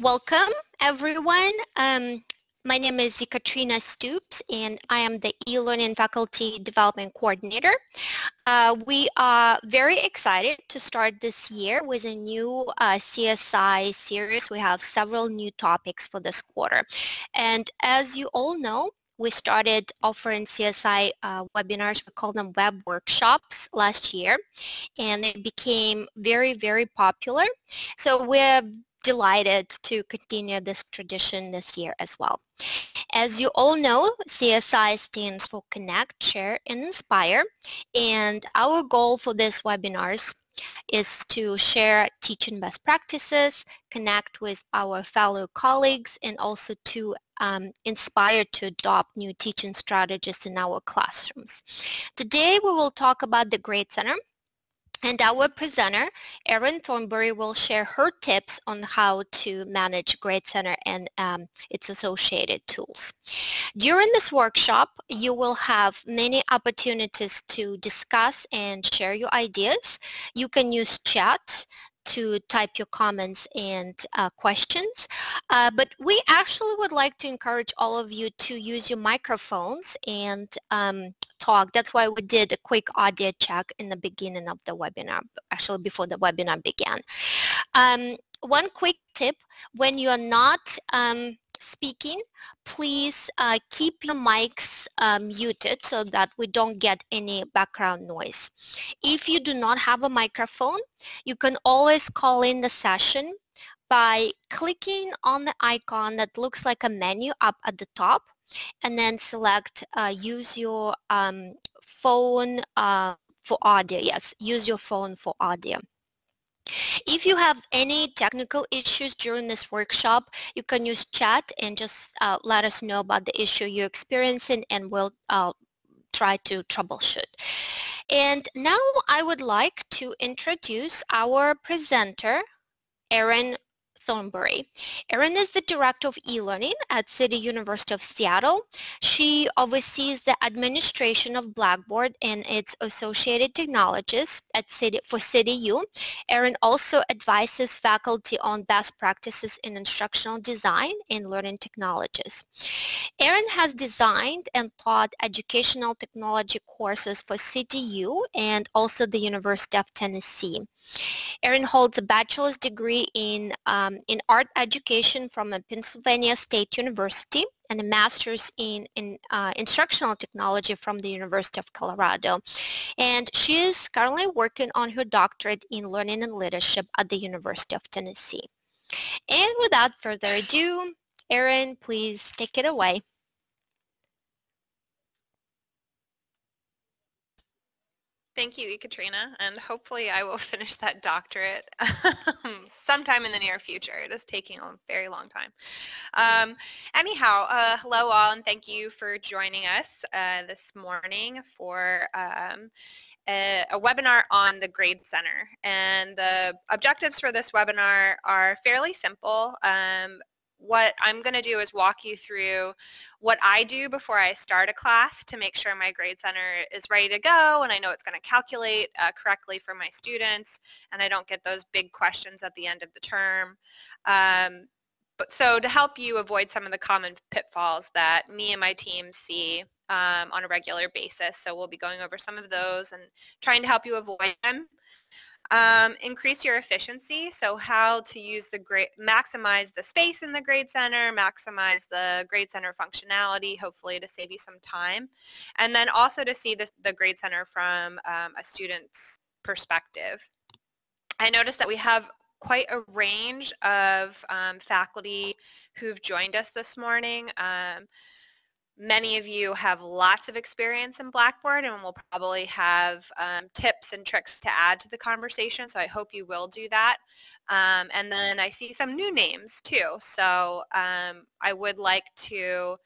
Welcome, everyone. Um, my name is Katrina Stoops, and I am the e-learning faculty development coordinator. Uh, we are very excited to start this year with a new uh, CSI series. We have several new topics for this quarter. And as you all know, we started offering CSI uh, webinars, we call them web workshops last year, and it became very, very popular. So we're delighted to continue this tradition this year as well. As you all know, CSI stands for Connect, Share, and Inspire. And our goal for these webinars is to share teaching best practices, connect with our fellow colleagues, and also to um, inspire to adopt new teaching strategies in our classrooms. Today we will talk about the Grade Center and our presenter, Erin Thornbury, will share her tips on how to manage Grade Center and um, its associated tools. During this workshop, you will have many opportunities to discuss and share your ideas. You can use chat to type your comments and uh, questions. Uh, but we actually would like to encourage all of you to use your microphones and um, talk. That's why we did a quick audio check in the beginning of the webinar, actually before the webinar began. Um, one quick tip, when you're not um, speaking, please uh, keep your mics uh, muted so that we don't get any background noise. If you do not have a microphone, you can always call in the session by clicking on the icon that looks like a menu up at the top and then select uh, use your um, phone uh, for audio. Yes, use your phone for audio. If you have any technical issues during this workshop, you can use chat and just uh, let us know about the issue you're experiencing and we'll uh, try to troubleshoot. And now I would like to introduce our presenter, Erin Thornbury. Erin is the Director of E-Learning at City University of Seattle. She oversees the administration of Blackboard and its associated technologies at City, for CityU. Erin also advises faculty on best practices in instructional design and learning technologies. Erin has designed and taught educational technology courses for CityU and also the University of Tennessee. Erin holds a bachelor's degree in, um, in art education from Pennsylvania State University and a master's in, in uh, instructional technology from the University of Colorado. And she is currently working on her doctorate in learning and leadership at the University of Tennessee. And without further ado, Erin, please take it away. Thank you, Katrina, and hopefully I will finish that doctorate um, sometime in the near future. It is taking a very long time. Um, anyhow, uh, hello all, and thank you for joining us uh, this morning for um, a, a, webinar on the Grade Center. And the objectives for this webinar are fairly simple. Um, what I'm going to do is walk you through what I do before I start a class to make sure my grade center is ready to go and I know it's going to calculate uh, correctly for my students and I don't get those big questions at the end of the term. Um, but so to help you avoid some of the common pitfalls that me and my team see um, on a regular basis. So we'll be going over some of those and trying to help you avoid them. Um, increase your efficiency, so how to use the grade, maximize the space in the grade center, maximize the grade center functionality, hopefully to save you some time. And then also to see the, the grade center from um, a student's perspective. I noticed that we have quite a range of um, faculty who've joined us this morning. Many of you have lots of experience in Blackboard and will probably have um, tips and tricks to add to the conversation, so I hope you will do that. Um, and then I see some new names too, so um, I would like to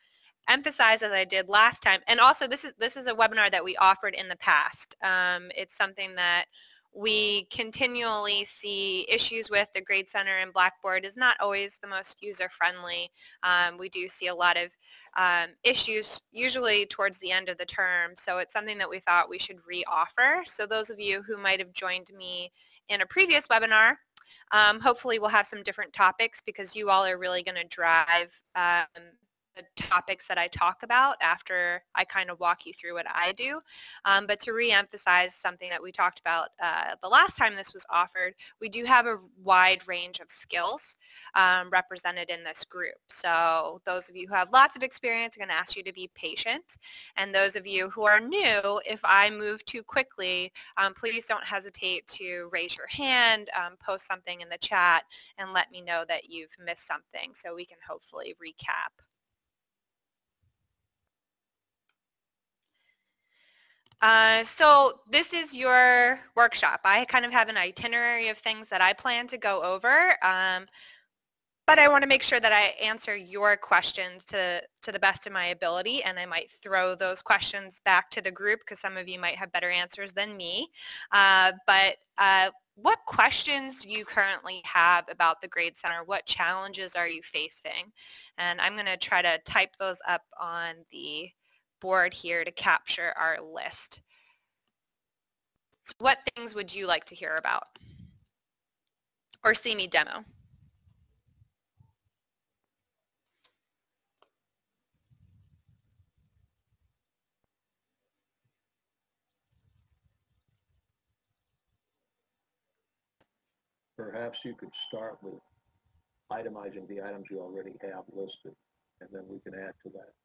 emphasize as I did last time, and also this is, this is a webinar that we offered in the past. Um, it's something that we continually see issues with the Grade Center and Blackboard is not always the most user-friendly. Um, we do see a lot of um, issues usually towards the end of the term, so it's something that we thought we should re-offer. So those of you who might have joined me in a previous webinar Um, hopefully we'll have some different topics because you all are really going to drive um, the topics that I talk about after I kind of walk you through what I do. Um, but to re-emphasize something that we talked about uh, the last time this was offered, we do have a wide range of skills um, represented in this group. So those of you who have lots of experience, I'm going to ask you to be patient. And those of you who are new, if I move too quickly, um, please don't hesitate to raise your hand, um, post something in the chat, and let me know that you've missed something so we can hopefully recap. Uh, so this is your workshop. I kind of have an itinerary of things that I plan to go over, um, but I want to make sure that I answer your questions to, to the best of my ability, and I might throw those questions back to the group because some of you might have better answers than me. Uh, but uh, what questions do you currently have about the Grade Center? What challenges are you facing? And I'm going to try to type those up on the board here to capture our list. So what things would you like to hear about or see me demo? Perhaps you could start with itemizing the items you already have listed, and then we can add to that.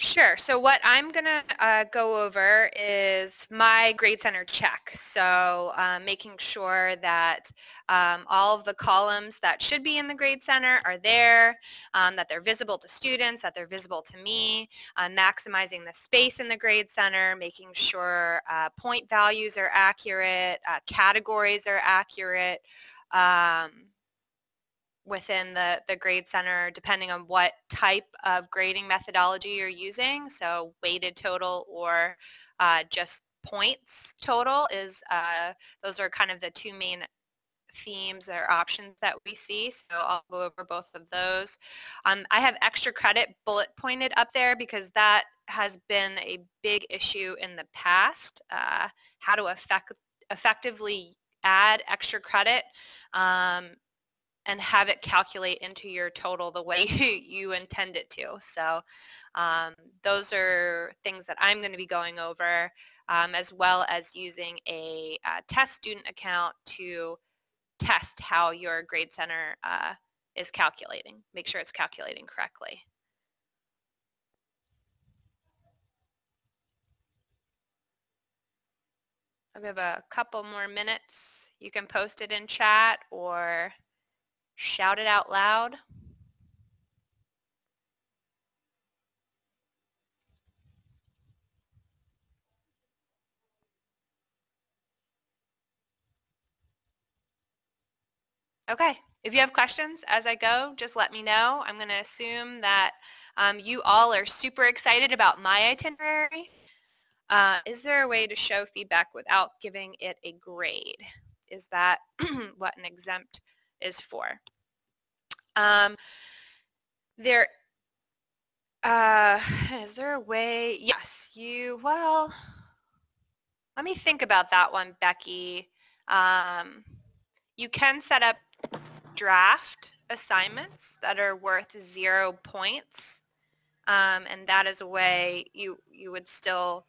Sure. So what I'm going to uh, go over is my Grade Center check. So uh, making sure that um, all of the columns that should be in the Grade Center are there, um, that they're visible to students, that they're visible to me, uh, maximizing the space in the Grade Center, making sure uh, point values are accurate, uh, categories are accurate, um, within the, the grade center depending on what type of grading methodology you're using. So weighted total or uh, just points total is, uh, those are kind of the two main themes or options that we see. So I'll go over both of those. Um, I have extra credit bullet pointed up there because that has been a big issue in the past, uh, how to effect effectively add extra credit um, and have it calculate into your total the way you intend it to. So um, those are things that I'm going to be going over um, as well as using a, a, test student account to test how your grade center uh, is calculating. Make sure it's calculating correctly. I have a couple more minutes. You can post it in chat or Shout it out loud. Okay, if you have questions as I go, just let me know. I'm going to assume that um, you all are super excited about my itinerary. Uh, is there a way to show feedback without giving it a grade? Is that what an exempt is for. Um, there, uh, is there a way? Yes, you, well, let me think about that one, Becky. Um, you can set up draft assignments that are worth zero points. Um, and that is a way you, you would still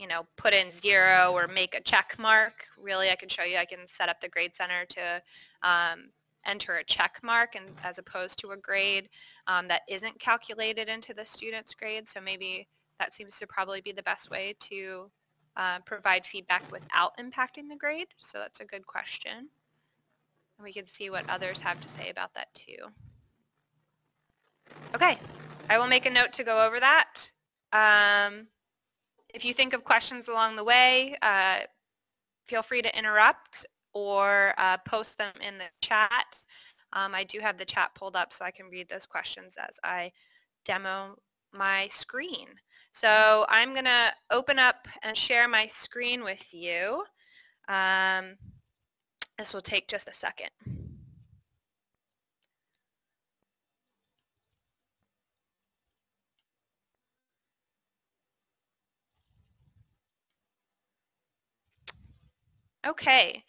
you know, put in zero or make a check mark. Really, I can show you, I can set up the grade center to um, enter a check mark and as opposed to a grade um, that isn't calculated into the student's grade. So maybe that seems to probably be the best way to uh, provide feedback without impacting the grade. So that's a good question. And we can see what others have to say about that too. Okay, I will make a note to go over that. Um, if you think of questions along the way, uh, feel free to interrupt or uh, post them in the chat. Um, I do have the chat pulled up so I can read those questions as I demo my screen. So I'm going to open up and share my screen with you. Um, this will take just a second. Okay,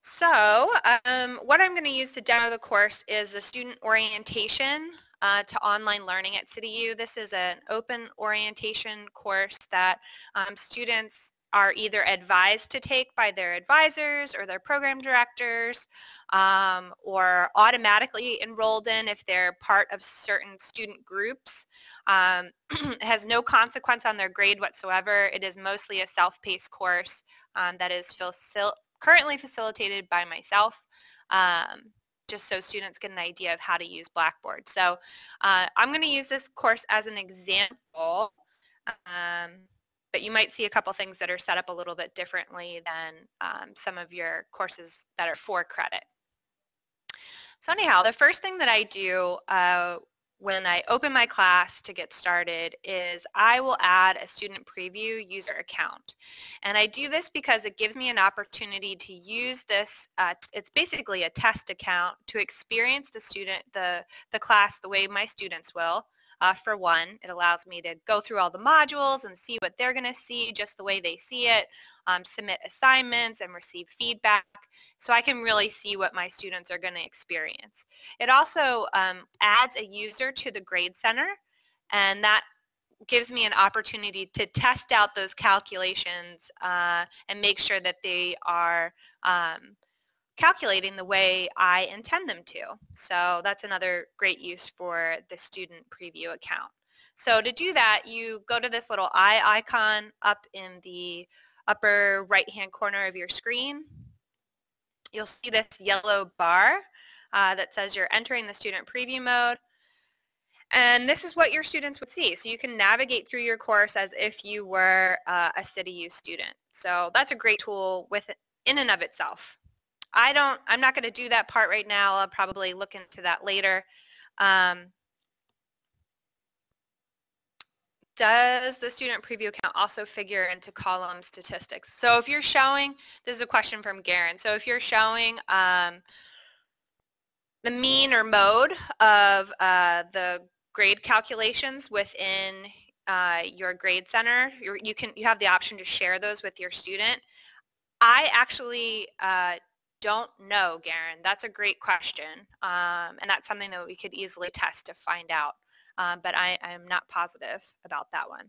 So um, what I'm going to use to demo the course is the student orientation uh, to online learning at CityU. This is an open orientation course that um, students are either advised to take by their advisors or their program directors um, or automatically enrolled in if they're part of certain student groups. Um, has no consequence on their grade whatsoever. It is mostly a self-paced course um, that is facil currently facilitated by myself. Um, just so students get an idea of how to use Blackboard. So uh, I'm going to use this course as an example, um, but you might see a couple things that are set up a little bit differently than um, some of your courses that are for credit. So anyhow, the first thing that I do uh, when I open my class to get started is I will add a student preview user account. And I do this because it gives me an opportunity to use this, uh, it's basically a test account to experience the student, the, the class the way my students will. Uh, for one, it allows me to go through all the modules and see what they're going to see just the way they see it, um, submit assignments and receive feedback so I can really see what my students are going to experience. It also um, adds a user to the Grade Center and that gives me an opportunity to test out those calculations uh, and make sure that they are um, calculating the way I intend them to. So that's another great use for the student preview account. So to do that, you go to this little eye icon up in the upper right-hand corner of your screen. You'll see this yellow bar uh, that says you're entering the student preview mode. And this is what your students would see. So you can navigate through your course as if you were uh, a CityU student. So that's a great tool with in and of itself. I don't, I'm not going to do that part right now. I'll probably look into that later. Um, does the student preview account also figure into column statistics? So if you're showing, this is a question from Garen. So if you're showing um, the mean or mode of uh, the grade calculations within uh, your grade center, you can you have the option to share those with your student. I actually uh, don't know, Garen. That's a great question. Um, and that's something that we could easily test to find out. Um, but I, am not positive about that one.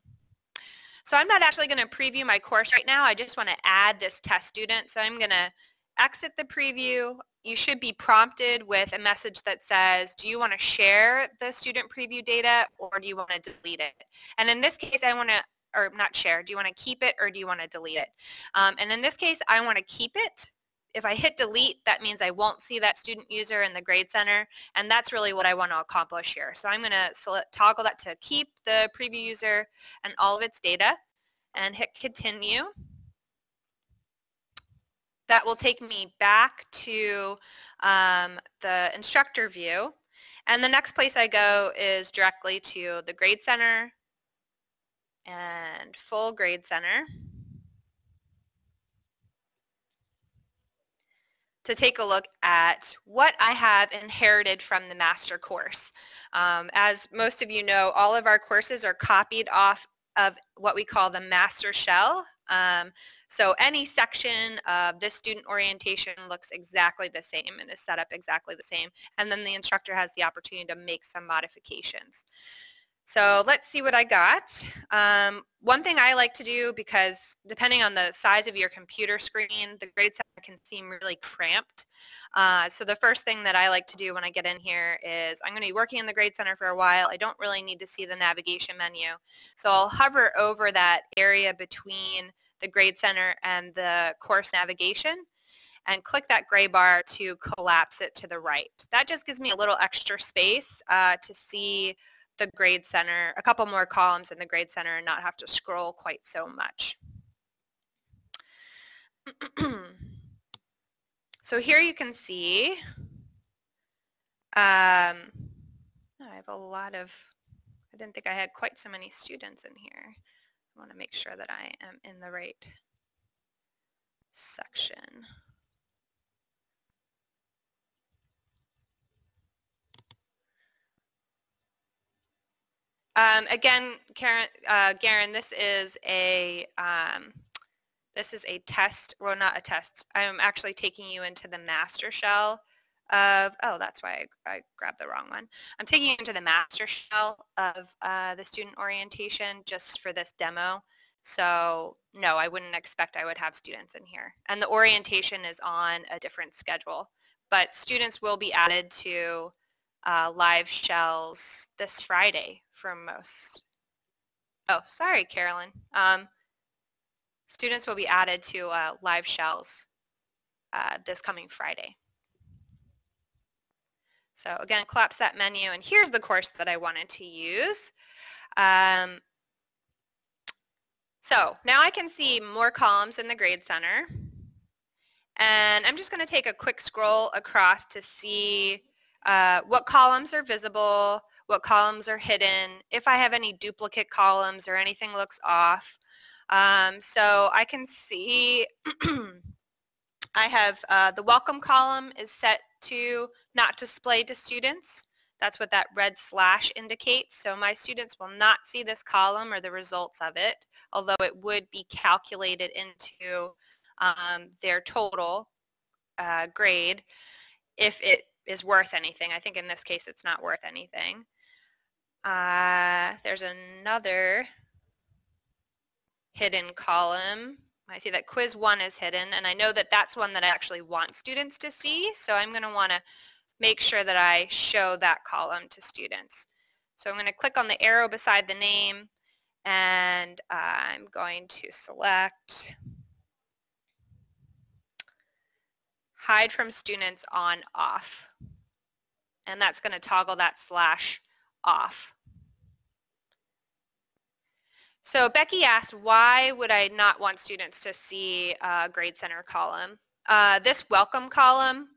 So I'm not actually going to preview my course right now. I just want to add this test student. So I'm going to exit the preview. You should be prompted with a message that says, do you want to share the student preview data or do you want to delete it? And in this case, I want to, or not share, do you want to keep it or do you want to delete it? Um, and in this case, I want to keep it if I hit delete, that means I won't see that student user in the Grade Center, and that's really what I want to accomplish here. So I'm going to toggle that to keep the preview user and all of its data, and hit continue. That will take me back to um, the instructor view, and the next place I go is directly to the Grade Center and full Grade Center. To take a look at what I have inherited from the master course. Um, as most of you know, all of our courses are copied off of what we call the master shell. Um, so any section of this student orientation looks exactly the same and is set up exactly the same. And then the instructor has the opportunity to make some modifications. So let's see what I got. Um, one thing I like to do because depending on the size of your computer screen, the grade center can seem really cramped. Uh, so the first thing that I like to do when I get in here is I'm going to be working in the grade center for a while. I don't really need to see the navigation menu. So I'll hover over that area between the grade center and the course navigation and click that gray bar to collapse it to the right. That just gives me a little extra space uh, to see the grade center, a couple more columns in the grade center and not have to scroll quite so much. so here you can see um, I have a lot of, I didn't think I had quite so many students in here. I want to make sure that I am in the right section. Um, again, Karen, uh, Garen, this is a um, this is a test, well not a test, I'm actually taking you into the master shell of, oh that's why I, I grabbed the wrong one. I'm taking you into the master shell of uh, the student orientation just for this demo. So no, I wouldn't expect I would have students in here. And the orientation is on a different schedule. But students will be added to uh, live shells this Friday from most. Oh, sorry, Carolyn. Um, students will be added to uh, live shells uh, this coming Friday. So again, collapse that menu, and here's the course that I wanted to use. Um, so now I can see more columns in the Grade Center. And I'm just going to take a quick scroll across to see uh, what columns are visible, what columns are hidden, if I have any duplicate columns or anything looks off. Um, so I can see I have uh, the welcome column is set to not display to students. That's what that red slash indicates. So my students will not see this column or the results of it, although it would be calculated into um, their total uh, grade if it is worth anything. I think in this case it's not worth anything. Uh, there's another hidden column. I see that quiz one is hidden and I know that that's one that I actually want students to see so I'm going to want to make sure that I show that column to students. So I'm going to click on the arrow beside the name and I'm going to select hide from students on off. And that's going to toggle that slash off. So Becky asked, why would I not want students to see a Grade Center column? Uh, this welcome column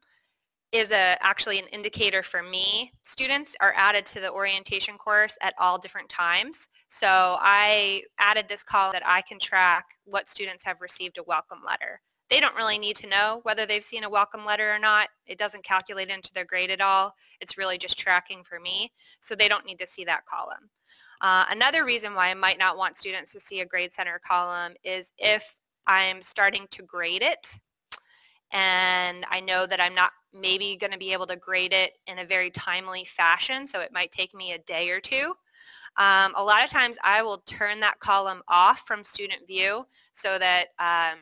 is a, actually an indicator for me. Students are added to the orientation course at all different times. So I added this column that I can track what students have received a welcome letter. They don't really need to know whether they've seen a welcome letter or not. It doesn't calculate into their grade at all. It's really just tracking for me. So they don't need to see that column. Uh, another reason why I might not want students to see a grade center column is if I'm starting to grade it and I know that I'm not maybe going to be able to grade it in a very timely fashion, so it might take me a day or two. Um, a lot of times I will turn that column off from student view so that um,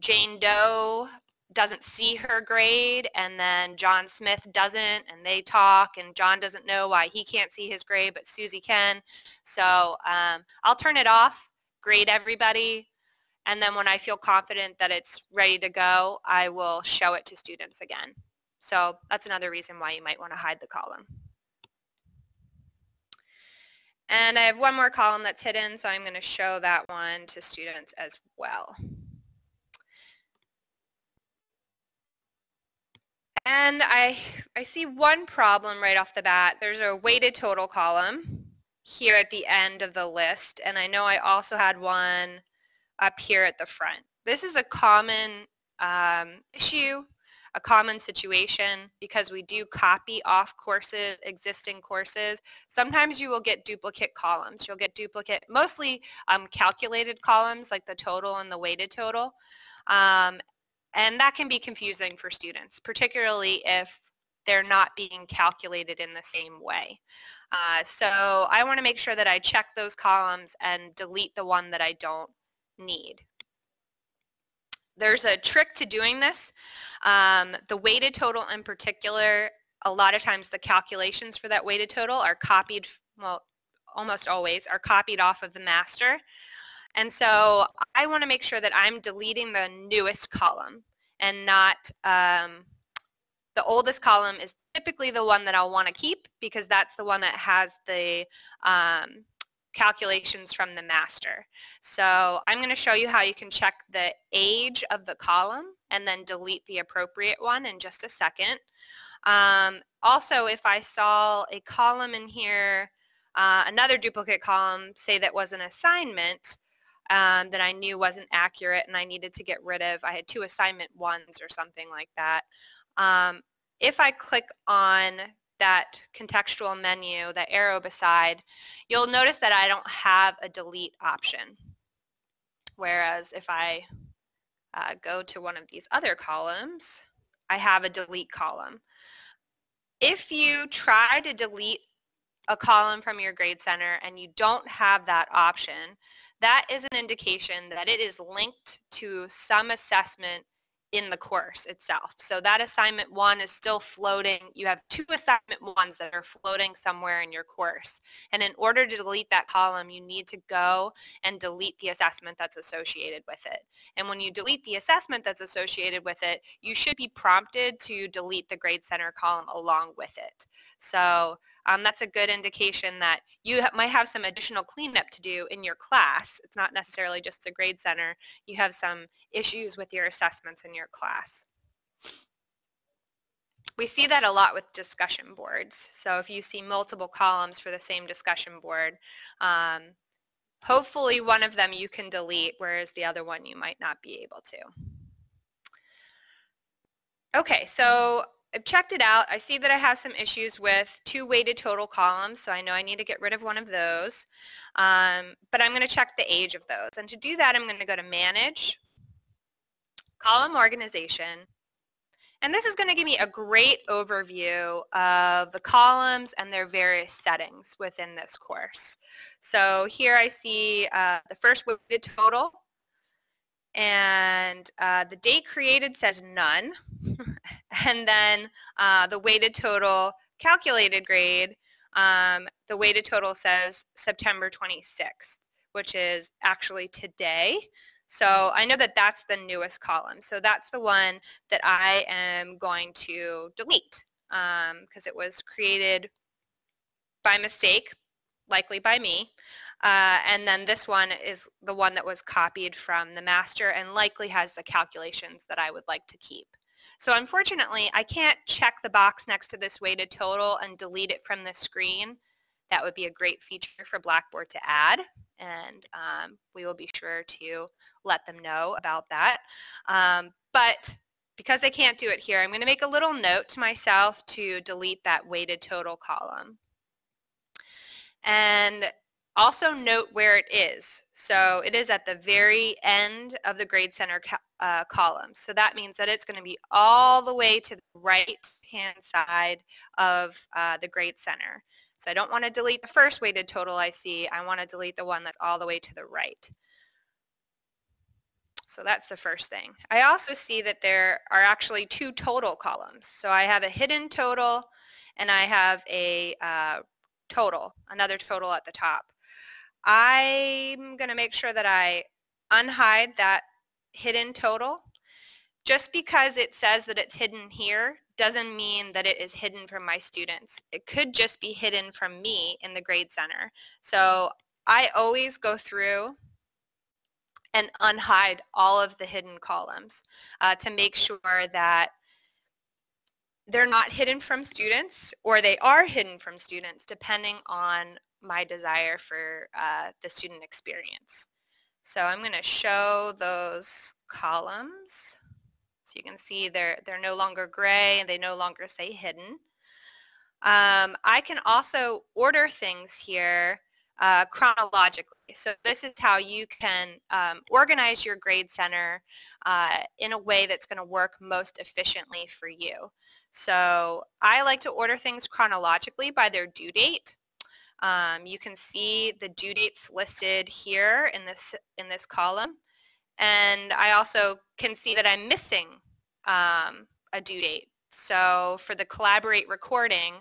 Jane Doe doesn't see her grade and then John Smith doesn't and they talk and John doesn't know why he can't see his grade but Susie can. So um, I'll turn it off, grade everybody, and then when I feel confident that it's ready to go, I will show it to students again. So that's another reason why you might want to hide the column. And I have one more column that's hidden, so I'm going to show that one to students as well. And I, I see one problem right off the bat. There's a weighted total column here at the end of the list, and I know I also had one up here at the front. This is a common um, issue, a common situation because we do copy off courses, existing courses. Sometimes you will get duplicate columns. You'll get duplicate, mostly um, calculated columns like the total and the weighted total. Um, and that can be confusing for students, particularly if they're not being calculated in the same way. Uh, so I want to make sure that I check those columns and delete the one that I don't need. There's a trick to doing this. Um, the weighted total in particular, a lot of times the calculations for that weighted total are copied, well, almost always, are copied off of the master. And so I want to make sure that I'm deleting the newest column and not um, the oldest column is typically the one that I'll want to keep because that's the one that has the um, calculations from the master. So I'm going to show you how you can check the age of the column and then delete the appropriate one in just a second. Um, also, if I saw a column in here, uh, another duplicate column, say that was an assignment, um, that I knew wasn't accurate and I needed to get rid of. I had two assignment ones or something like that. Um, if I click on that contextual menu, that arrow beside, you'll notice that I don't have a delete option. Whereas if I uh, go to one of these other columns, I have a delete column. If you try to delete a column from your grade center and you don't have that option, that is an indication that it is linked to some assessment in the course itself. So that assignment one is still floating. You have two assignment ones that are floating somewhere in your course. And in order to delete that column, you need to go and delete the assessment that's associated with it. And when you delete the assessment that's associated with it, you should be prompted to delete the grade center column along with it. So um, that's a good indication that you ha might have some additional cleanup to do in your class. It's not necessarily just the grade center. You have some issues with your assessments in your class. We see that a lot with discussion boards. So if you see multiple columns for the same discussion board, um, hopefully one of them you can delete, whereas the other one you might not be able to. Okay, so I've checked it out. I see that I have some issues with two weighted total columns, so I know I need to get rid of one of those. Um, but I'm going to check the age of those. And to do that, I'm going to go to Manage, Column Organization, and this is going to give me a great overview of the columns and their various settings within this course. So here I see uh, the first weighted total, and uh, the date created says none. and then uh, the weighted total calculated grade, um, the weighted total says September 26th, which is actually today. So I know that that's the newest column. So that's the one that I am going to delete because um, it was created by mistake, likely by me. Uh, and then this one is the one that was copied from the master and likely has the calculations that I would like to keep. So unfortunately, I can't check the box next to this weighted total and delete it from the screen. That would be a great feature for Blackboard to add, and um, we will be sure to let them know about that. Um, but because I can't do it here, I'm going to make a little note to myself to delete that weighted total column. And also note where it is. So it is at the very end of the grade center uh, column. So that means that it's going to be all the way to the right-hand side of uh, the grade center. So I don't want to delete the first weighted total I see. I want to delete the one that's all the way to the right. So that's the first thing. I also see that there are actually two total columns. So I have a hidden total and I have a uh, total, another total at the top. I'm going to make sure that I unhide that hidden total. Just because it says that it's hidden here doesn't mean that it is hidden from my students. It could just be hidden from me in the grade center. So I always go through and unhide all of the hidden columns uh, to make sure that they're not hidden from students or they are hidden from students depending on my desire for uh, the student experience. So I'm going to show those columns. So you can see they're, they're no longer gray and they no longer say hidden. Um, I can also order things here uh, chronologically. So this is how you can um, organize your grade center uh, in a way that's going to work most efficiently for you. So I like to order things chronologically by their due date. Um, you can see the due dates listed here in this, in this column. And I also can see that I'm missing um, a due date. So for the collaborate recording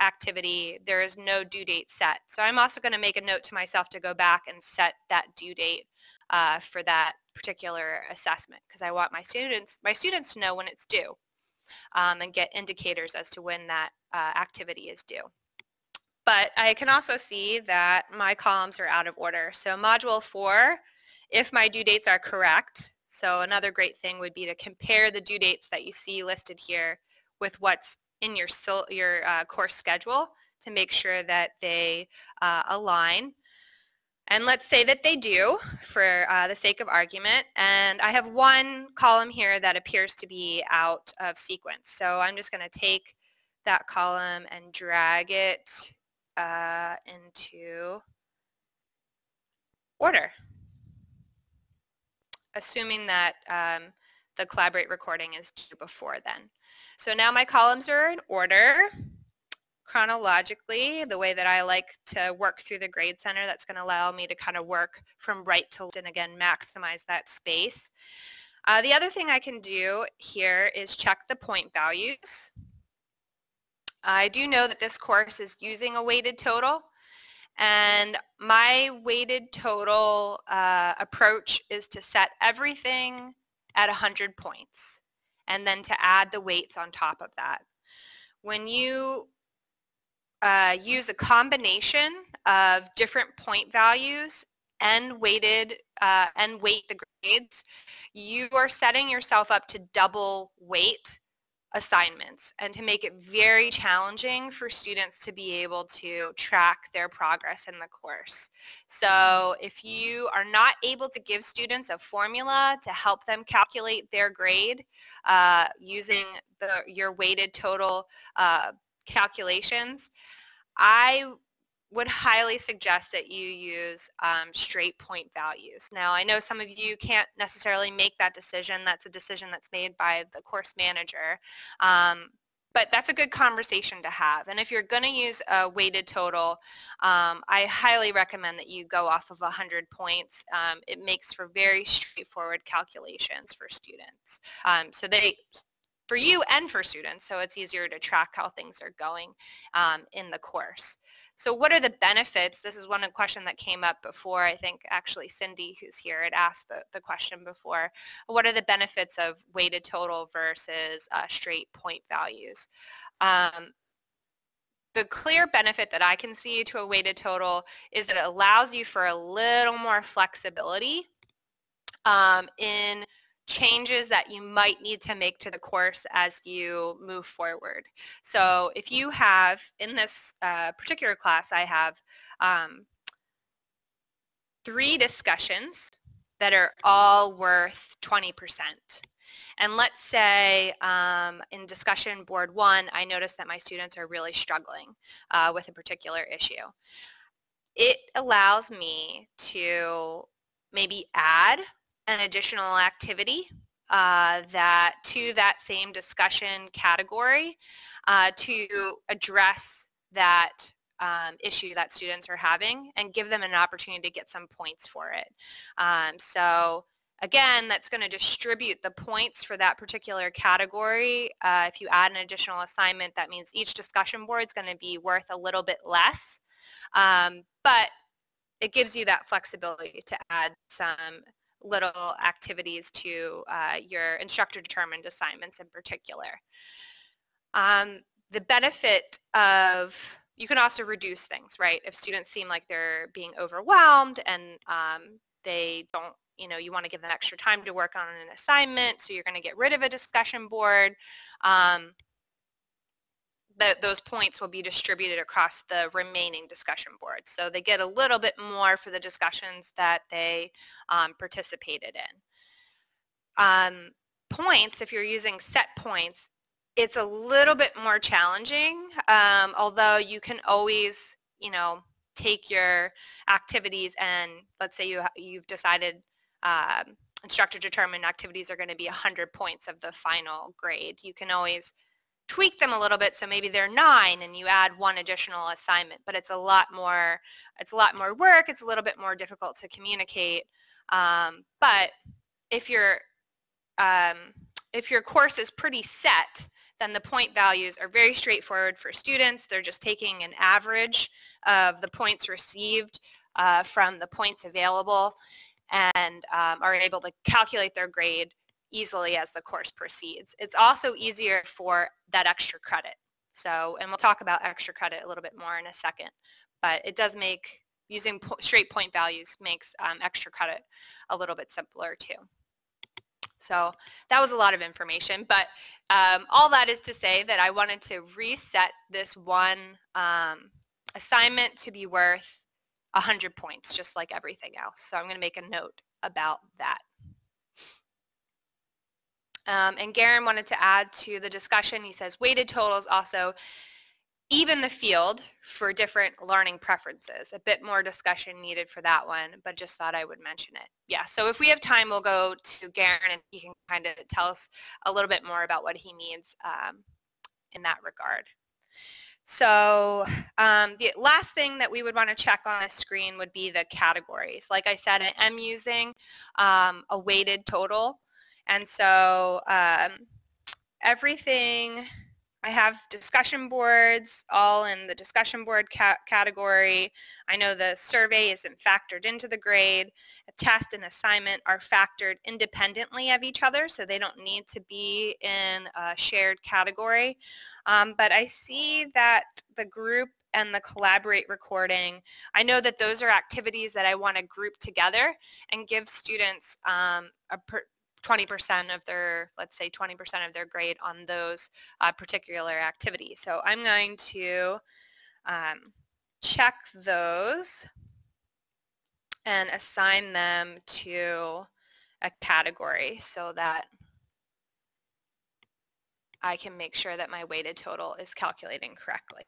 activity, there is no due date set. So I'm also going to make a note to myself to go back and set that due date uh, for that particular assessment because I want my students, my students to know when it's due um, and get indicators as to when that uh, activity is due. But I can also see that my columns are out of order. So module four, if my due dates are correct, so another great thing would be to compare the due dates that you see listed here with what's in your, your uh, course schedule to make sure that they uh, align. And let's say that they do for uh, the sake of argument. And I have one column here that appears to be out of sequence. So I'm just going to take that column and drag it uh, into order. assuming that um, the Collaborate recording is due before then. So now my columns are in order chronologically, the way that I like to work through the Grade Center. That's going to allow me to kind of work from right to left and again maximize that space. Uh, the other thing I can do here is check the point values. I do know that this course is using a weighted total and my weighted total uh, approach is to set everything at 100 points and then to add the weights on top of that. When you uh, use a combination of different point values and weighted uh, and weight the grades, you are setting yourself up to double weight assignments and to make it very challenging for students to be able to track their progress in the course. So if you are not able to give students a formula to help them calculate their grade uh, using the, your weighted total uh, calculations, I would highly suggest that you use um, straight point values. Now, I know some of you can't necessarily make that decision. That's a decision that's made by the course manager. Um, but that's a good conversation to have. And if you're going to use a weighted total, um, I highly recommend that you go off of 100 points. Um, it makes for very straightforward calculations for students. Um, so they, for you and for students, so it's easier to track how things are going um, in the course. So what are the benefits? This is one question that came up before. I think actually Cindy, who's here, had asked the, the question before. What are the benefits of weighted total versus uh, straight point values? Um, the clear benefit that I can see to a weighted total is that it allows you for a little more flexibility um, in changes that you might need to make to the course as you move forward. So if you have, in this uh, particular class, I have um, three discussions that are all worth 20%. And let's say um, in discussion board one, I notice that my students are really struggling uh, with a particular issue. It allows me to maybe add an additional activity uh, that to that same discussion category uh, to address that um, issue that students are having and give them an opportunity to get some points for it. Um, so again, that's going to distribute the points for that particular category. Uh, if you add an additional assignment, that means each discussion board is going to be worth a little bit less. Um, but it gives you that flexibility to add some little activities to uh, your instructor determined assignments in particular. Um, the benefit of, you can also reduce things, right? If students seem like they're being overwhelmed and um, they don't, you know, you want to give them extra time to work on an assignment, so you're going to get rid of a discussion board. Um, that those points will be distributed across the remaining discussion boards. So they get a little bit more for the discussions that they um, participated in. Um, points, if you're using set points, it's a little bit more challenging, um, although you can always, you know, take your activities and let's say you, you've decided um, instructor determined activities are going to be 100 points of the final grade. You can always tweak them a little bit so maybe they're nine and you add one additional assignment but it's a lot more it's a lot more work it's a little bit more difficult to communicate um, but if your um, if your course is pretty set then the point values are very straightforward for students. They're just taking an average of the points received uh, from the points available and um, are able to calculate their grade easily as the course proceeds. It's also easier for that extra credit. So, and we'll talk about extra credit a little bit more in a second, but it does make using po straight point values makes um, extra credit a little bit simpler too. So that was a lot of information, but um, all that is to say that I wanted to reset this one um, assignment to be worth 100 points, just like everything else. So I'm going to make a note about that. Um, and Garen wanted to add to the discussion, he says weighted totals also even the field for different learning preferences. A bit more discussion needed for that one, but just thought I would mention it. Yeah, so if we have time, we'll go to Garen and he can kind of tell us a little bit more about what he means um, in that regard. So um, the last thing that we would want to check on a screen would be the categories. Like I said, I am using um, a weighted total. And so um, everything I have discussion boards all in the discussion board ca category. I know the survey isn't factored into the grade. A test and assignment are factored independently of each other, so they don't need to be in a shared category. Um, but I see that the group and the collaborate recording, I know that those are activities that I want to group together and give students um, a 20% of their, let's say 20% of their grade on those uh, particular activities. So I'm going to um, check those and assign them to a category so that I can make sure that my weighted total is calculating correctly.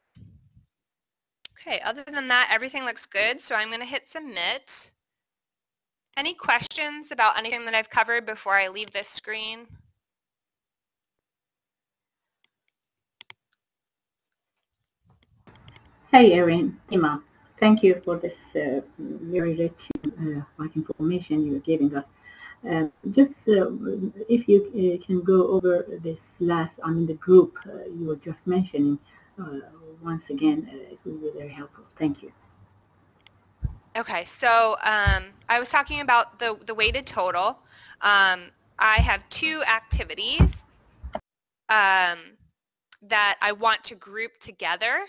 Okay, other than that, everything looks good, so I'm going to hit submit. Any questions about anything that I've covered before I leave this screen? Hey, Erin, Emma, Thank you for this uh, very rich uh, information you're giving us. Uh, just uh, if you uh, can go over this last, I mean, the group uh, you were just mentioning once again, it would be very helpful. Thank you. Okay, so um, I was talking about the, the weighted total. Um, I have two activities um, that I want to group together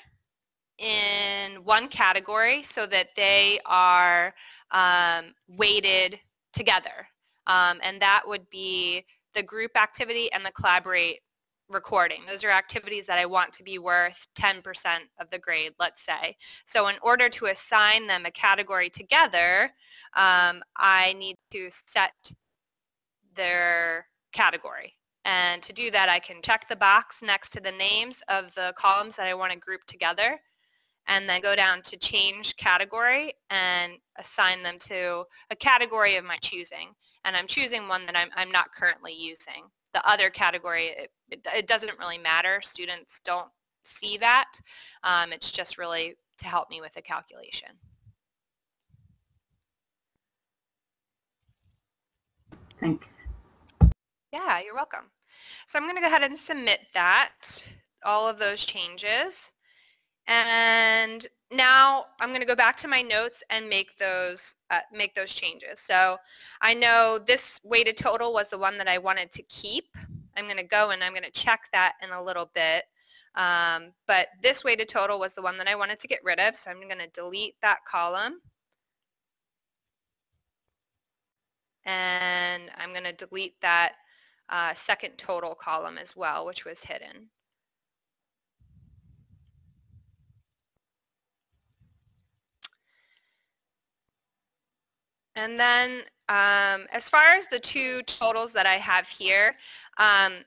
in one category so that they are um, weighted together. Um, and that would be the group activity and the collaborate recording. Those are activities that I want to be worth 10% of the grade, let's say. So in order to assign them a category together, um, I need to set their category. And to do that, I can check the box next to the names of the columns that I want to group together and then go down to change category and assign them to a category of my choosing. And I'm choosing one that I'm, I'm not currently using the other category, it, it, it doesn't really matter. Students don't see that. Um, it's just really to help me with the calculation. Thanks. Yeah, you're welcome. So I'm going to go ahead and submit that, all of those changes. And now I'm going to go back to my notes and make those uh, make those changes. So I know this weighted total was the one that I wanted to keep. I'm going to go and I'm going to check that in a little bit. Um, but this weighted total was the one that I wanted to get rid of. So I'm going to delete that column. And I'm going to delete that uh, second total column as well, which was hidden. And then um, as far as the two totals that I have here, um,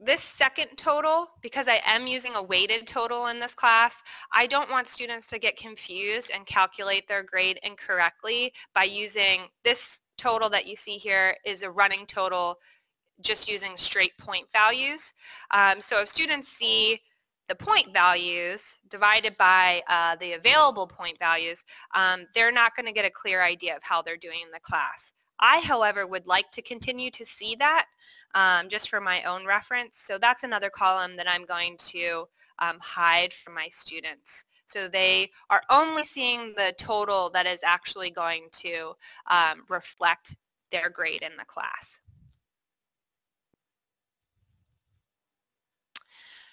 this second total, because I am using a weighted total in this class, I don't want students to get confused and calculate their grade incorrectly by using this total that you see here is a running total just using straight point values. Um, so if students see the point values divided by uh, the available point values, um, they're not going to get a clear idea of how they're doing in the class. I, however, would like to continue to see that um, just for my own reference. So that's another column that I'm going to um, hide from my students. So they are only seeing the total that is actually going to um, reflect their grade in the class.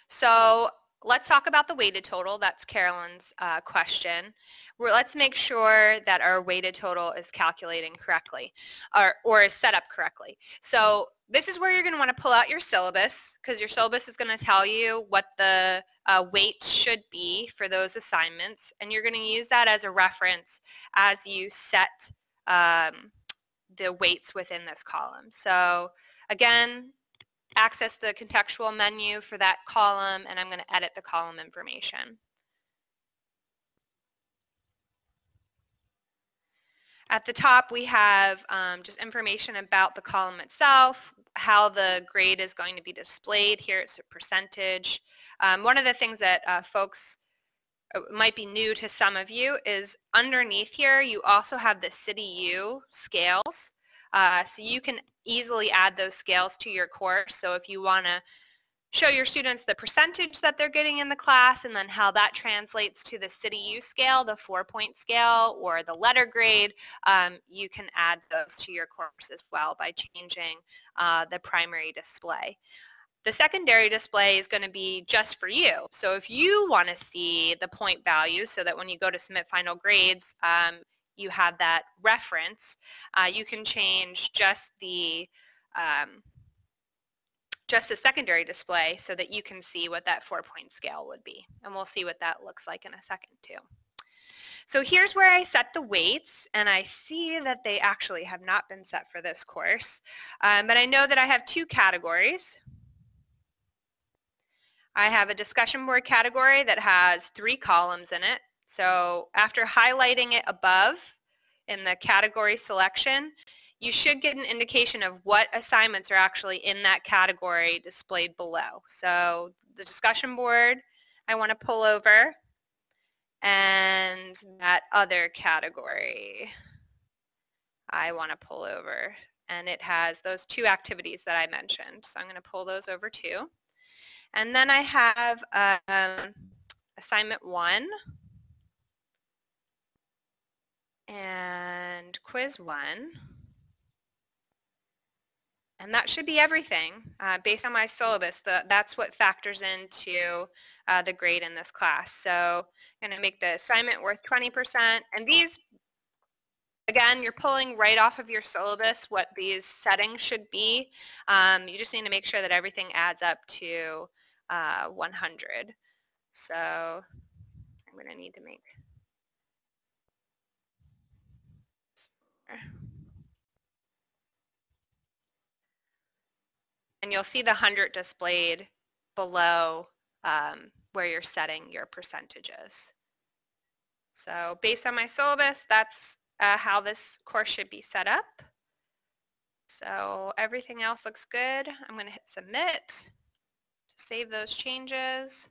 So let's talk about the weighted total. That's Carolyn's uh, question. We're, let's make sure that our weighted total is calculating correctly or, or is set up correctly. So this is where you're going to want to pull out your syllabus because your syllabus is going to tell you what the uh, weights should be for those assignments and you're going to use that as a reference as you set um, the weights within this column. So again, access the contextual menu for that column and I'm going to edit the column information. At the top we have um, just information about the column itself, how the grade is going to be displayed. Here it's a percentage. Um, one of the things that uh, folks uh, might be new to some of you is underneath here you also have the City CityU scales. Uh, so you can easily add those scales to your course. So if you want to show your students the percentage that they're getting in the class and then how that translates to the city CityU scale, the four-point scale, or the letter grade, um, you can add those to your course as well by changing uh, the primary display. The secondary display is going to be just for you. So if you want to see the point value so that when you go to submit final grades, um, you have that reference, uh, you can change just the um, just a secondary display so that you can see what that four-point scale would be. And we'll see what that looks like in a second too. So here's where I set the weights, and I see that they actually have not been set for this course. Um, but I know that I have two categories. I have a discussion board category that has three columns in it. So after highlighting it above in the category selection, you should get an indication of what assignments are actually in that category displayed below. So the discussion board I want to pull over and that other category I want to pull over and it has those two activities that I mentioned. So I'm going to pull those over too. And then I have um, assignment one and quiz one. And that should be everything. Uh, based on my syllabus, the, that's what factors into uh, the grade in this class. So I'm going to make the assignment worth 20%. And these, again, you're pulling right off of your syllabus what these settings should be. Um, you just need to make sure that everything adds up to uh, 100. So I'm going to need to make And you'll see the 100 displayed below um, where you're setting your percentages. So based on my syllabus, that's uh, how this course should be set up. So everything else looks good. I'm going to hit submit to save those changes.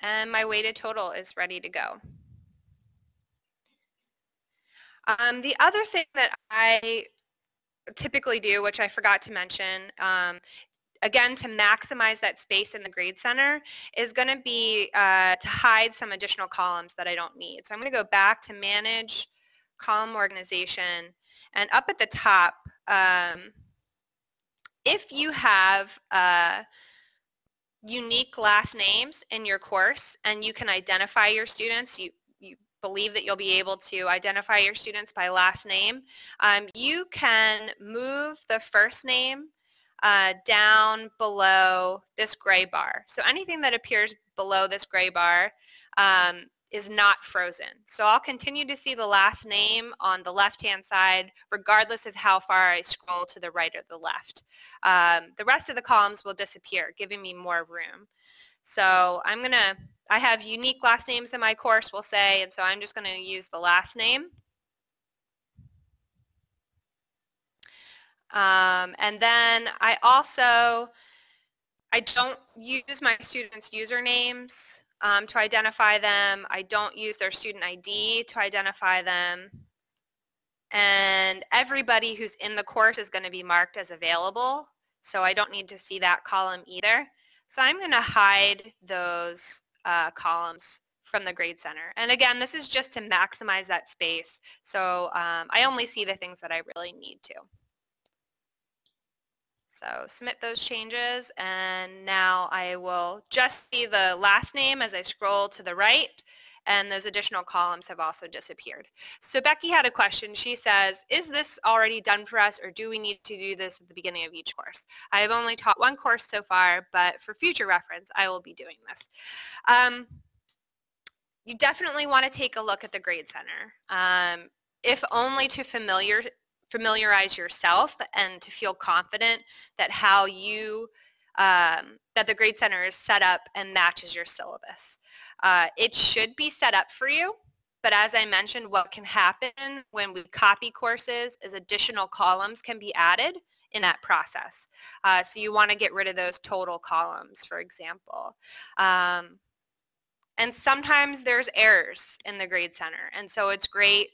And my weighted total is ready to go. Um, the other thing that I typically do, which I forgot to mention, um, again, to maximize that space in the grade center is going to be uh, to hide some additional columns that I don't need. So I'm going to go back to manage column organization and up at the top, um, if you have uh, unique last names in your course and you can identify your students, you, believe that you'll be able to identify your students by last name, um, you can move the first name uh, down below this gray bar. So anything that appears below this gray bar um, is not frozen. So I'll continue to see the last name on the left-hand side regardless of how far I scroll to the right or the left. Um, the rest of the columns will disappear, giving me more room. So I'm going to I have unique last names in my course, we'll say, and so I'm just going to use the last name. Um, and then I also, I don't use my students' usernames um, to identify them. I don't use their student ID to identify them. And everybody who's in the course is going to be marked as available, so I don't need to see that column either. So I'm going to hide those uh, columns from the grade center. And again, this is just to maximize that space. So um, I only see the things that I really need to. So submit those changes and now I will just see the last name as I scroll to the right and those additional columns have also disappeared. So Becky had a question. She says, is this already done for us or do we need to do this at the beginning of each course? I have only taught one course so far, but for future reference, I will be doing this. Um, you definitely want to take a look at the Grade Center, um, if only to familiar, familiarize yourself and to feel confident that how you um, that the Grade Center is set up and matches your syllabus. Uh, it should be set up for you, but as I mentioned, what can happen when we copy courses is additional columns can be added in that process. Uh, so you want to get rid of those total columns, for example. Um, and sometimes there's errors in the Grade Center. And so it's great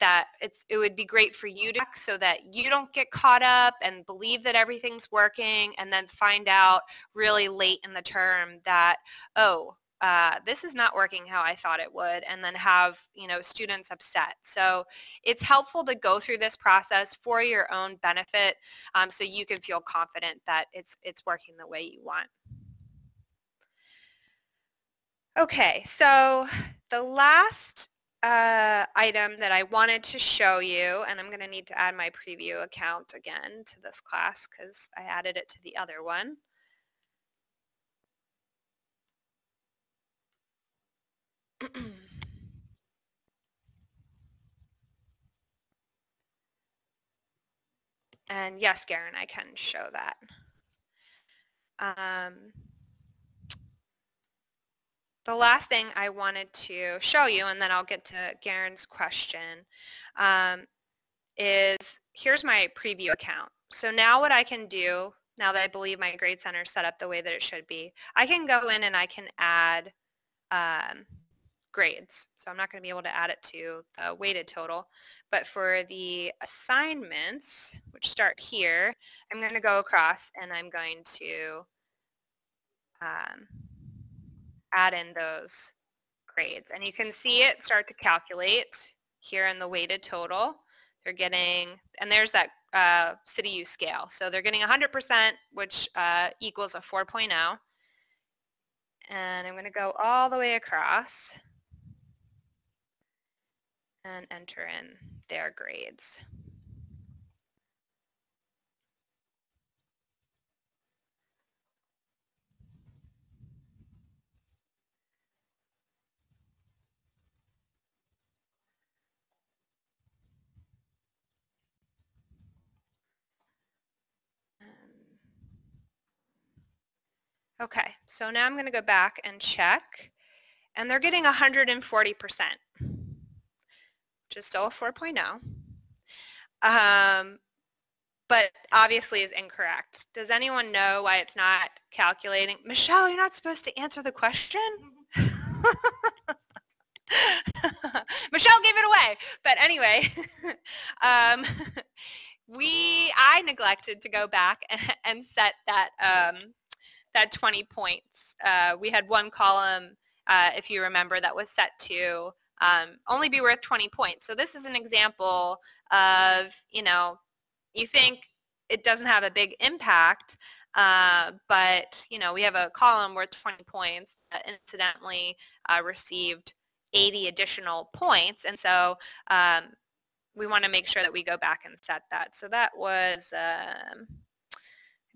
that it's it would be great for you to so that you don't get caught up and believe that everything's working and then find out really late in the term that oh uh, this is not working how I thought it would and then have you know students upset. So it's helpful to go through this process for your own benefit um, so you can feel confident that it's it's working the way you want. Okay so the last uh, item that I wanted to show you, and I'm going to need to add my preview account again to this class because I added it to the other one. and yes, Garen, I can show that. Um, the last thing I wanted to show you, and then I'll get to Garen's question, um, is here's my preview account. So now what I can do, now that I believe my grade center is set up the way that it should be, I can go in and I can add um, grades. So I'm not going to be able to add it to the weighted total. But for the assignments, which start here, I'm going to go across and I'm going to um, add in those grades. And you can see it start to calculate here in the weighted total. They're getting, and there's that uh, CityU scale. So they're getting 100%, which uh, equals a 4.0. And I'm going to go all the way across and enter in their grades. Okay, so now I'm going to go back and check, and they're getting 140%, which is still a 4.0, um, but obviously is incorrect. Does anyone know why it's not calculating? Michelle, you're not supposed to answer the question? Michelle gave it away. But anyway, um, we I neglected to go back and set that um, that 20 points. Uh, we had one column, uh, if you remember, that was set to um, only be worth 20 points. So this is an example of, you know, you think it doesn't have a big impact, uh, but, you know, we have a column worth 20 points that incidentally uh, received 80 additional points. And so um, we want to make sure that we go back and set that. So that was, um,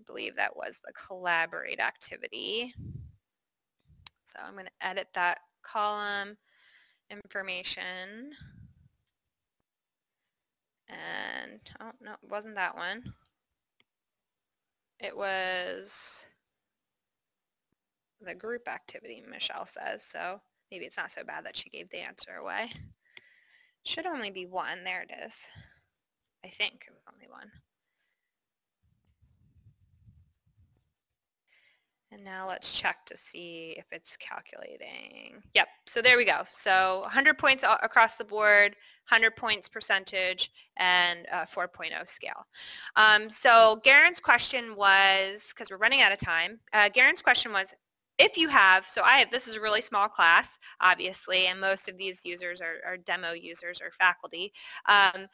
believe that was the collaborate activity. So I'm going to edit that column information. And, oh, no, it wasn't that one. It was the group activity, Michelle says. So maybe it's not so bad that she gave the answer away. Should only be one. There it is. I think it was only one. And now let's check to see if it's calculating. Yep, so there we go. So 100 points across the board, 100 points percentage, and 4.0 scale. Um, so Garen's question was, because we're running out of time, uh, Garen's question was, if you have, so I have, this is a really small class, obviously, and most of these users are, are demo users or faculty. Um,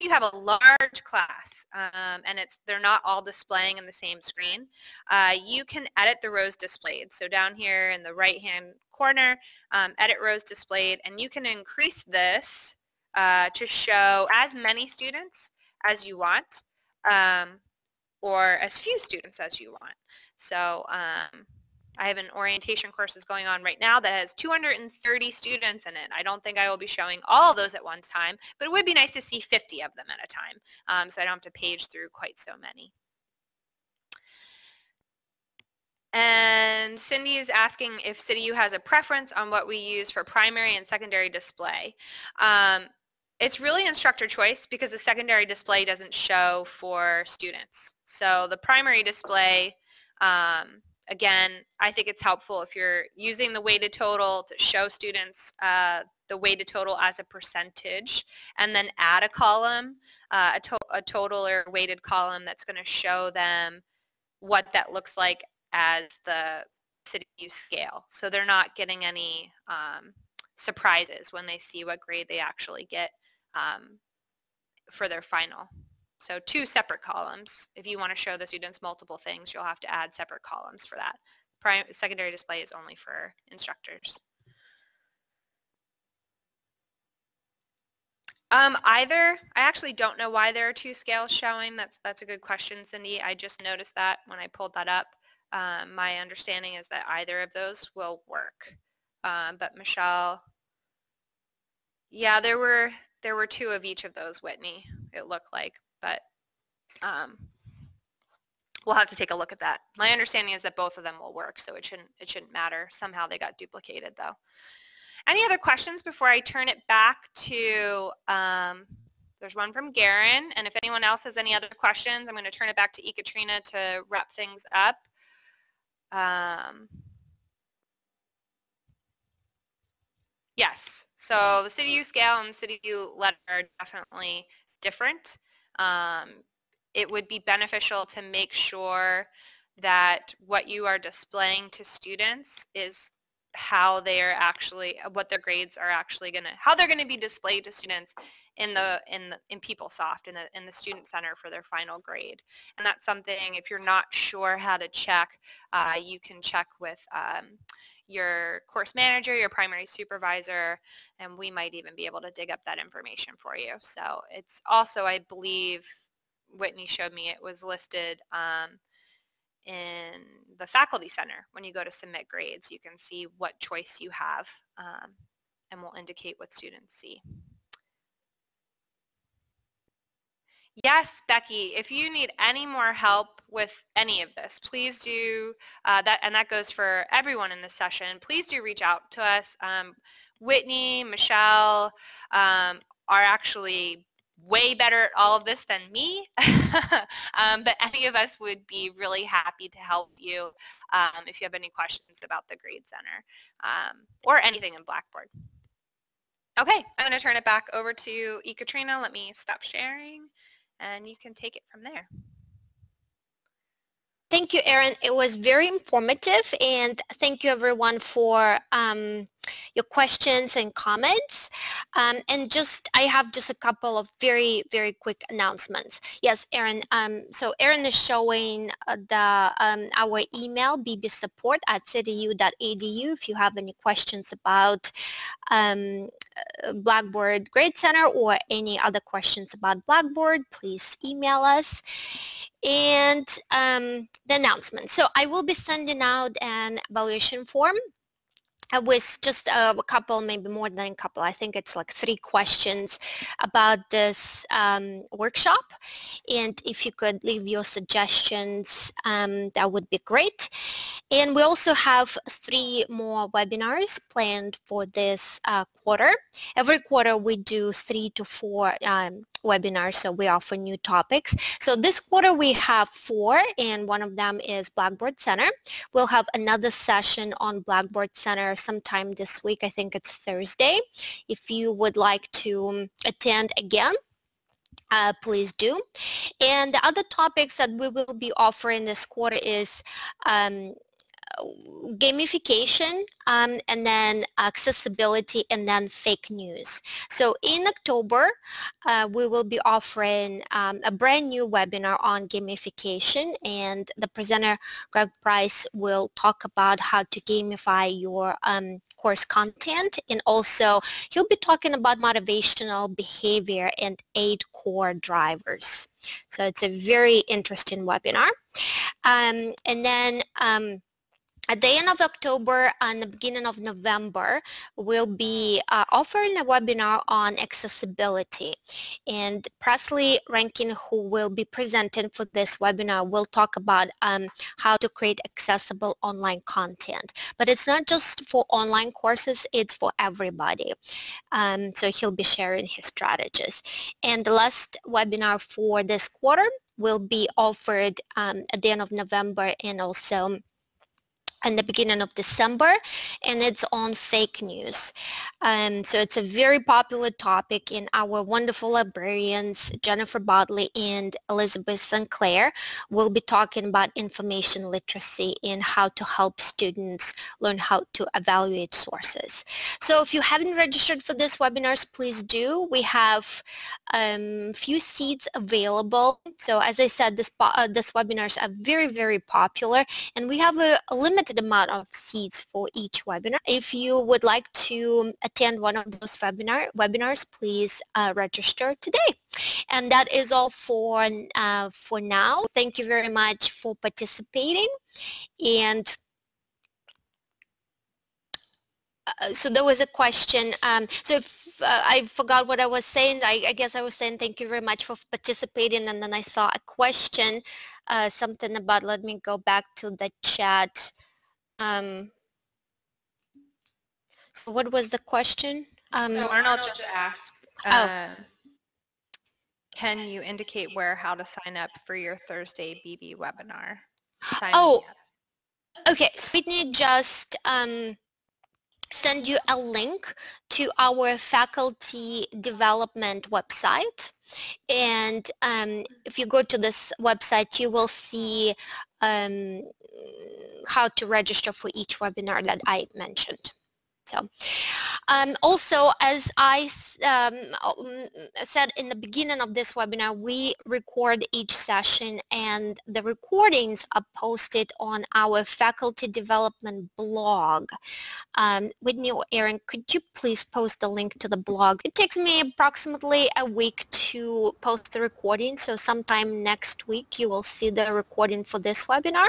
you have a large class um, and it's they're not all displaying in the same screen, uh, you can edit the rows displayed. So down here in the right hand corner, um, edit rows displayed, and you can increase this uh, to show as many students as you want um, or as few students as you want. So um, I have an orientation course that's going on right now that has 230 students in it. I don't think I will be showing all of those at one time, but it would be nice to see 50 of them at a time um, so I don't have to page through quite so many. And Cindy is asking if CityU has a preference on what we use for primary and secondary display. Um, it's really instructor choice because the secondary display doesn't show for students. So the primary display, um, again, I think it's helpful if you're using the weighted total to show students uh, the weighted total as a percentage and then add a column, uh, a, to a total or weighted column that's going to show them what that looks like as the city use scale. So they're not getting any um, surprises when they see what grade they actually get um, for their final. So two separate columns. If you want to show the students multiple things, you'll have to add separate columns for that. Prime, secondary display is only for instructors. Um, either. I actually don't know why there are two scales showing. That's that's a good question, Cindy. I just noticed that when I pulled that up. Um, my understanding is that either of those will work. Um, but Michelle, yeah, there were there were two of each of those, Whitney. It looked like, but um, we'll have to take a look at that. My understanding is that both of them will work, so it shouldn't it shouldn't matter. Somehow they got duplicated though. Any other questions before I turn it back to, um, there's one from Garen, and if anyone else has any other questions, I'm going to turn it back to Ekaterina to wrap things up. Um, yes, so the city CityU scale and the CityU letter are definitely different. Um, it would be beneficial to make sure that what you are displaying to students is how they are actually what their grades are actually going to how they're going to be displayed to students in the in the, in PeopleSoft in the in the student center for their final grade. And that's something if you're not sure how to check uh, you can check with um, your course manager your primary supervisor and we might even be able to dig up that information for you so it's also I believe Whitney showed me it was listed um, in the faculty center when you go to submit grades you can see what choice you have um, and will indicate what students see. Yes, Becky, if you need any more help with any of this, please do uh, that, and that goes for everyone in this session. Please do reach out to us. Um, Whitney, Michelle um, are actually way better at all of this than me, um, but any of us would be really happy to help you um, if you have any questions about the Grade Center um, or anything in Blackboard. Okay, I'm going to turn it back over to Ekaterina. Let me stop sharing and you can take it from there. Thank you, Erin. It was very informative and thank you everyone for um, your questions and comments. Um, and just, I have just a couple of very, very quick announcements. Yes, Erin. Um, so Erin is showing uh, the um, our email, bbsupport at cityu.edu if you have any questions about um, uh, Blackboard Grade Center or any other questions about Blackboard, please email us. And um, the announcement. So I will be sending out an evaluation form with just a, a, couple, maybe more than a couple, I think it's like three questions about this um, workshop. And if you could leave your suggestions, um, that would be great. And we also have three more webinars planned for this uh, quarter. Every quarter we do three to four um, webinars, so we offer new topics. So this quarter we have four, and one of them is Blackboard Center. We'll have another session on Blackboard Center sometime this week. I think it's Thursday. If you would like to um, attend again, uh, please do. And the other topics that we will be offering this quarter is um, gamification um, and then accessibility and then fake news. So in October, uh, we will be offering um, a brand new webinar on gamification and the presenter Greg Price will talk about how to gamify your um, course content and also he'll be talking about motivational behavior and eight core drivers. So it's a very interesting webinar. Um, and then um, at the end of October and the beginning of November, we'll be uh, offering a webinar on accessibility. And Presley Rankin, who will be presenting for this webinar, will talk about um, how to create accessible online content. But it's not just for online courses, it's for everybody. Um, so he'll be sharing his strategies. And the last webinar for this quarter will be offered um, at the end of November and also in the beginning of December and it's on fake news. Um, so it's a very popular topic and our wonderful librarians, Jennifer Bodley and Elizabeth Sinclair will be talking about information literacy and how to help students learn how to evaluate sources. So if you haven't registered for this webinars, please do. We have a um, few seats available. So as I said, this, uh, this webinars are very, very popular and we have a, a limited limited amount of seats for each webinar. If you would like to attend one of those webinar webinars, please uh, register today. And that is all for, uh, for now. Thank you very much for participating. And uh, so there was a question. Um, so if uh, I forgot what I was saying, I, I, guess I was saying thank you very much for participating. And then I saw a question, uh, something about, let me go back to the chat. Um, so what was the question? Um, so Arnold just asked, uh, oh. can you indicate where how to sign up for your Thursday BB webinar? Sign oh, okay. So we just um, send you a link to our faculty development website. And um, if you go to this website, you will see um, how to register for each webinar that I mentioned. So um, also, as I um, um, said in the beginning of this webinar, we record each session and the recordings are posted on our faculty development blog. Um, Whitney or Erin, could you please post the link to the blog? It takes me approximately a week to post the recording, so sometime next week you will see the recording for this webinar.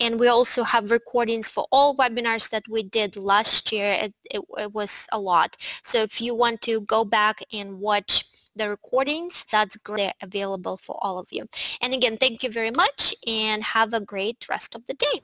And we also have recordings for all webinars that we did last year it, it, it was a lot. So if you want to go back and watch the recordings, that's great. available for all of you. And again, thank you very much and have a great rest of the day.